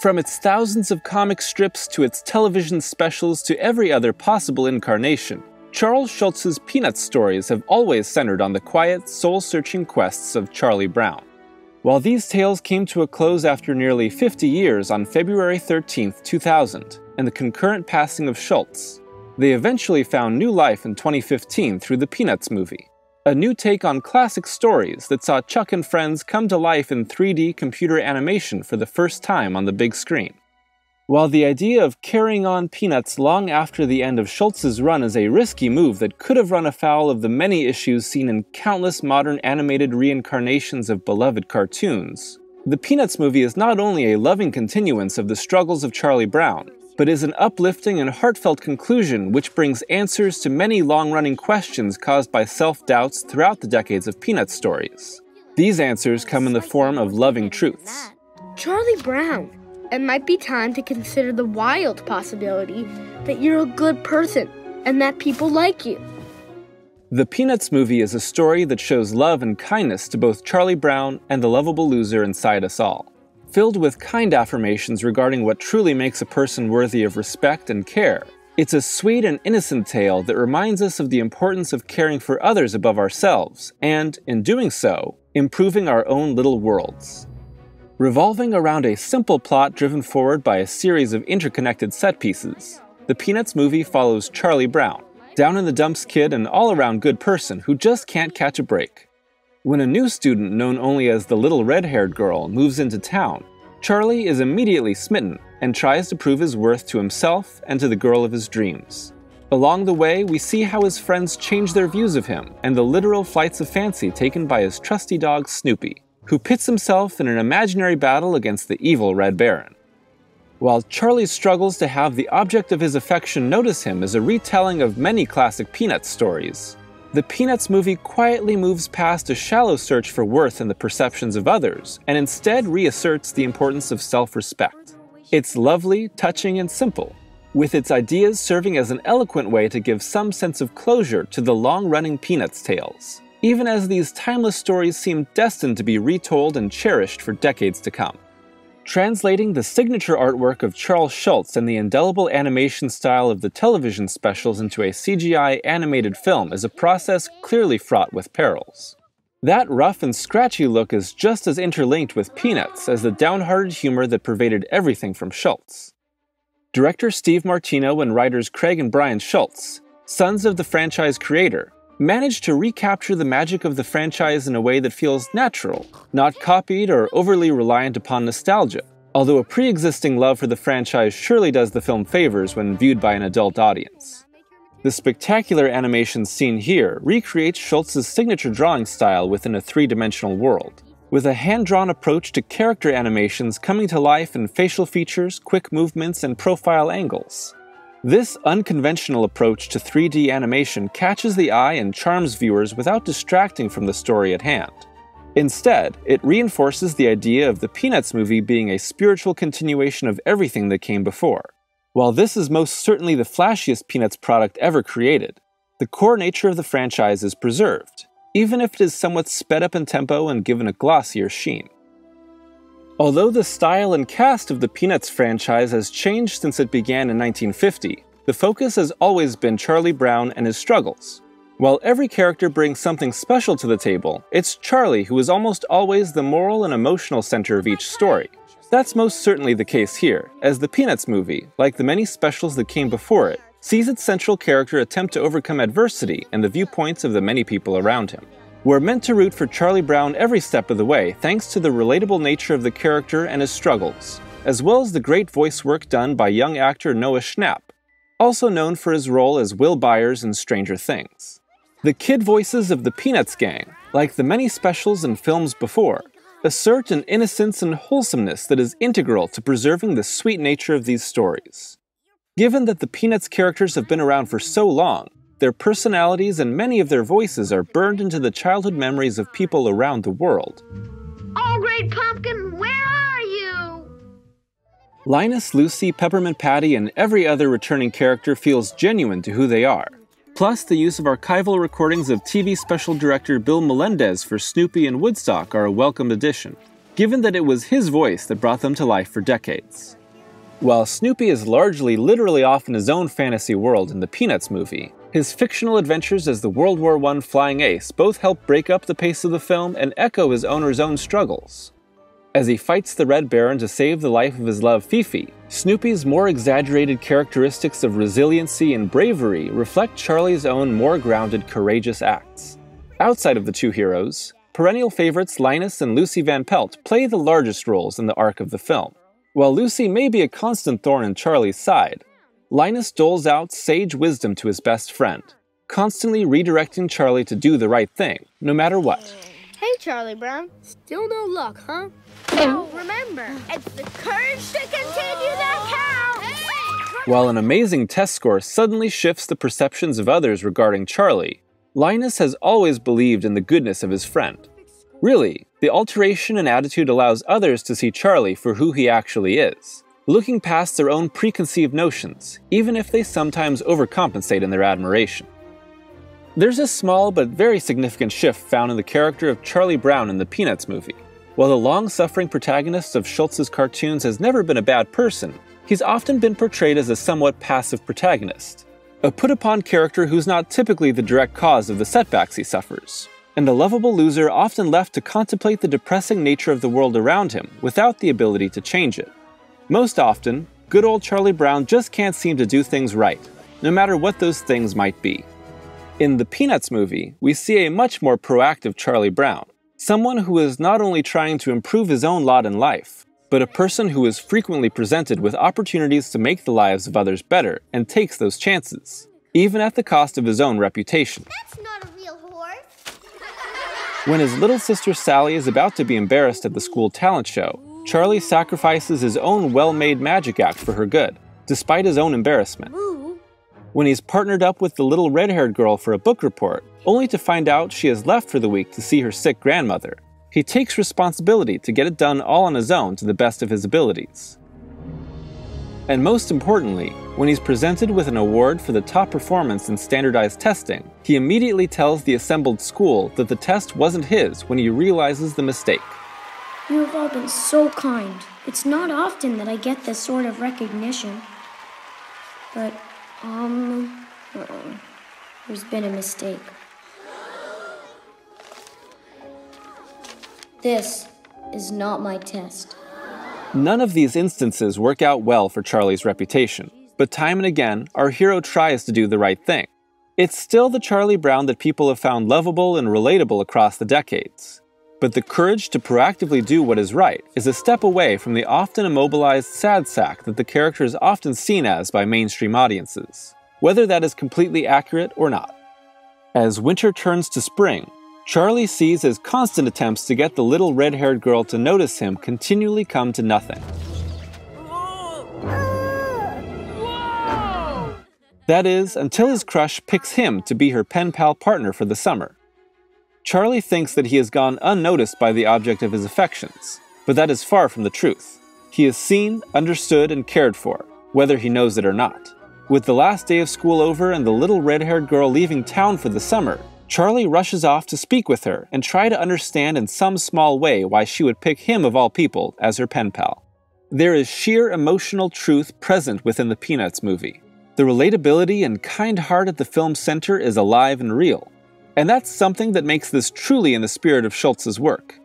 From its thousands of comic strips to its television specials to every other possible incarnation, Charles Schulz's Peanuts stories have always centered on the quiet, soul searching quests of Charlie Brown. While these tales came to a close after nearly 50 years on February 13, 2000, and the concurrent passing of Schulz, they eventually found new life in 2015 through the Peanuts movie, a new take on classic stories that saw Chuck and friends come to life in 3D computer animation for the first time on the big screen. While the idea of carrying on Peanuts long after the end of Schulz's run is a risky move that could have run afoul of the many issues seen in countless modern animated reincarnations of beloved cartoons, the Peanuts movie is not only a loving continuance of the struggles of Charlie Brown, but is an uplifting and heartfelt conclusion which brings answers to many long running questions caused by self doubts throughout the decades of Peanuts stories. These answers come in the form of loving truths. Charlie Brown, it might be time to consider the wild possibility that you're a good person and that people like you. The Peanuts movie is a story that shows love and kindness to both Charlie Brown and the lovable loser inside us all. Filled with kind affirmations regarding what truly makes a person worthy of respect and care, it's a sweet and innocent tale that reminds us of the importance of caring for others above ourselves, and, in doing so, improving our own little worlds. Revolving around a simple plot driven forward by a series of interconnected set pieces, the Peanuts movie follows Charlie Brown, down in the dumps kid and all around good person who just can't catch a break. When a new student known only as the little red haired girl moves into town, Charlie is immediately smitten and tries to prove his worth to himself and to the girl of his dreams. Along the way, we see how his friends change their views of him and the literal flights of fancy taken by his trusty dog Snoopy who pits himself in an imaginary battle against the evil Red Baron. While Charlie struggles to have the object of his affection notice him is a retelling of many classic Peanuts stories, the Peanuts movie quietly moves past a shallow search for worth in the perceptions of others and instead reasserts the importance of self respect. It's lovely, touching, and simple, with its ideas serving as an eloquent way to give some sense of closure to the long running Peanuts tales even as these timeless stories seem destined to be retold and cherished for decades to come. Translating the signature artwork of Charles Schulz and the indelible animation style of the television specials into a CGI animated film is a process clearly fraught with perils. That rough and scratchy look is just as interlinked with Peanuts as the downhearted humor that pervaded everything from Schulz. Director Steve Martino and writers Craig and Bryan Schulz, sons of the franchise creator, managed to recapture the magic of the franchise in a way that feels natural, not copied or overly reliant upon nostalgia. Although a pre existing love for the franchise surely does the film favors when viewed by an adult audience. The spectacular animation seen here recreates Schulz's signature drawing style within a three dimensional world, with a hand drawn approach to character animations coming to life in facial features, quick movements, and profile angles. This unconventional approach to 3D animation catches the eye and charms viewers without distracting from the story at hand. Instead, it reinforces the idea of the Peanuts movie being a spiritual continuation of everything that came before. While this is most certainly the flashiest Peanuts product ever created, the core nature of the franchise is preserved, even if it is somewhat sped up in tempo and given a glossier sheen. Although the style and cast of the Peanuts franchise has changed since it began in 1950, the focus has always been Charlie Brown and his struggles. While every character brings something special to the table, it's Charlie who is almost always the moral and emotional center of each story. That's most certainly the case here, as the Peanuts movie, like the many specials that came before it, sees its central character attempt to overcome adversity and the viewpoints of the many people around him. We're meant to root for Charlie Brown every step of the way, thanks to the relatable nature of the character and his struggles, as well as the great voice work done by young actor Noah Schnapp, also known for his role as Will Byers in Stranger Things. The kid voices of the Peanuts gang, like the many specials and films before, assert an innocence and wholesomeness that is integral to preserving the sweet nature of these stories. Given that the Peanuts characters have been around for so long, their personalities and many of their voices are burned into the childhood memories of people around the world. Oh, Great Pumpkin, where are you? Linus, Lucy, Peppermint Patty, and every other returning character feels genuine to who they are. Plus, the use of archival recordings of TV special director Bill Melendez for Snoopy and Woodstock are a welcome addition. given that it was his voice that brought them to life for decades. While Snoopy is largely literally off in his own fantasy world in the Peanuts movie, his fictional adventures as the World War I flying ace both help break up the pace of the film and echo his owner's own struggles. As he fights the Red Baron to save the life of his love Fifi, Snoopy's more exaggerated characteristics of resiliency and bravery reflect Charlie's own more grounded, courageous acts. Outside of the two heroes, perennial favorites Linus and Lucy Van Pelt play the largest roles in the arc of the film. While Lucy may be a constant thorn in Charlie's side, Linus doles out sage wisdom to his best friend, constantly redirecting Charlie to do the right thing, no matter what. Hey, Charlie Brown. Still no luck, huh? Oh, remember, it's the courage to continue that counts! While an amazing test score suddenly shifts the perceptions of others regarding Charlie, Linus has always believed in the goodness of his friend. Really, the alteration in attitude allows others to see Charlie for who he actually is looking past their own preconceived notions, even if they sometimes overcompensate in their admiration. There's a small but very significant shift found in the character of Charlie Brown in the Peanuts movie. While the long suffering protagonist of Schulz's cartoons has never been a bad person, he's often been portrayed as a somewhat passive protagonist, a put upon character who's not typically the direct cause of the setbacks he suffers, and a lovable loser often left to contemplate the depressing nature of the world around him without the ability to change it. Most often, good old Charlie Brown just can't seem to do things right, no matter what those things might be. In the Peanuts movie, we see a much more proactive Charlie Brown, someone who is not only trying to improve his own lot in life, but a person who is frequently presented with opportunities to make the lives of others better and takes those chances, even at the cost of his own reputation. That's not a real horse. When his little sister Sally is about to be embarrassed at the school talent show, Charlie sacrifices his own well made magic act for her good, despite his own embarrassment. When he's partnered up with the little red haired girl for a book report, only to find out she has left for the week to see her sick grandmother, he takes responsibility to get it done all on his own to the best of his abilities. And most importantly, when he's presented with an award for the top performance in standardized testing, he immediately tells the assembled school that the test wasn't his when he realizes the mistake. You have all been so kind. It's not often that I get this sort of recognition. But, um, uh-uh. there's been a mistake. This is not my test. None of these instances work out well for Charlie's reputation, but time and again, our hero tries to do the right thing. It's still the Charlie Brown that people have found lovable and relatable across the decades. But the courage to proactively do what is right is a step away from the often immobilized sad sack that the character is often seen as by mainstream audiences, whether that is completely accurate or not. As winter turns to spring, Charlie sees his constant attempts to get the little red haired girl to notice him continually come to nothing. That is, until his crush picks him to be her pen pal partner for the summer. Charlie thinks that he has gone unnoticed by the object of his affections, but that is far from the truth. He is seen, understood, and cared for, whether he knows it or not. With the last day of school over and the little red haired girl leaving town for the summer, Charlie rushes off to speak with her and try to understand in some small way why she would pick him of all people as her pen pal. There is sheer emotional truth present within the Peanuts movie. The relatability and kind heart at the film's center is alive and real. And that's something that makes this truly in the spirit of Schulz's work.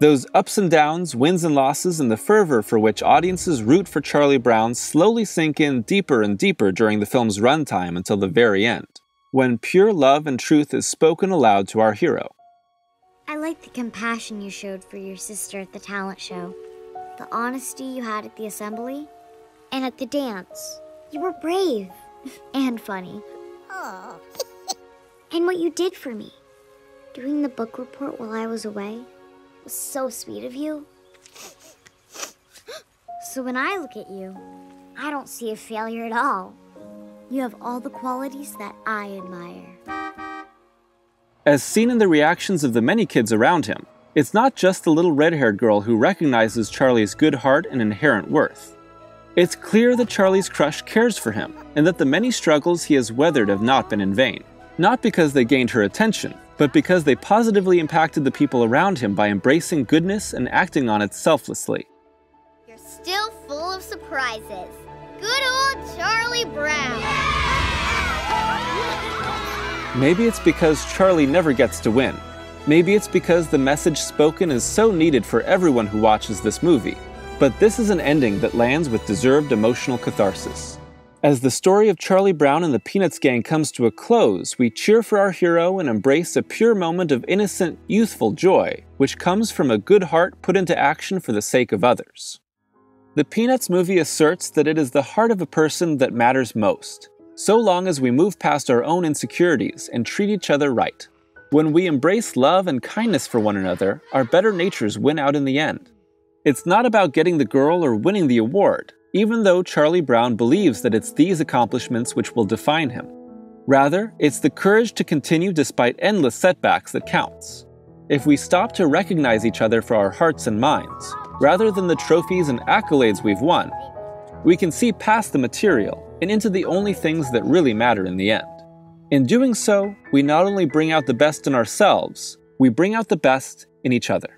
Those ups and downs, wins and losses, and the fervor for which audiences root for Charlie Brown slowly sink in deeper and deeper during the film's runtime until the very end, when pure love and truth is spoken aloud to our hero. I like the compassion you showed for your sister at the talent show, the honesty you had at the assembly, and at the dance. You were brave and funny. Oh. and what you did for me, doing the book report while I was away, was so sweet of you. So when I look at you, I don't see a failure at all. You have all the qualities that I admire. As seen in the reactions of the many kids around him, it's not just the little red haired girl who recognizes Charlie's good heart and inherent worth. It's clear that Charlie's crush cares for him, and that the many struggles he has weathered have not been in vain. Not because they gained her attention, but because they positively impacted the people around him by embracing goodness and acting on it selflessly. You're still full of surprises. Good old Charlie Brown. Maybe it's because Charlie never gets to win. Maybe it's because the message spoken is so needed for everyone who watches this movie. But this is an ending that lands with deserved emotional catharsis. As the story of Charlie Brown and the Peanuts gang comes to a close, we cheer for our hero and embrace a pure moment of innocent, youthful joy, which comes from a good heart put into action for the sake of others. The Peanuts movie asserts that it is the heart of a person that matters most, so long as we move past our own insecurities and treat each other right. When we embrace love and kindness for one another, our better natures win out in the end. It's not about getting the girl or winning the award, even though Charlie Brown believes that it's these accomplishments which will define him. Rather, it's the courage to continue despite endless setbacks that counts. If we stop to recognize each other for our hearts and minds, rather than the trophies and accolades we've won, we can see past the material and into the only things that really matter in the end. In doing so, we not only bring out the best in ourselves, we bring out the best in each other.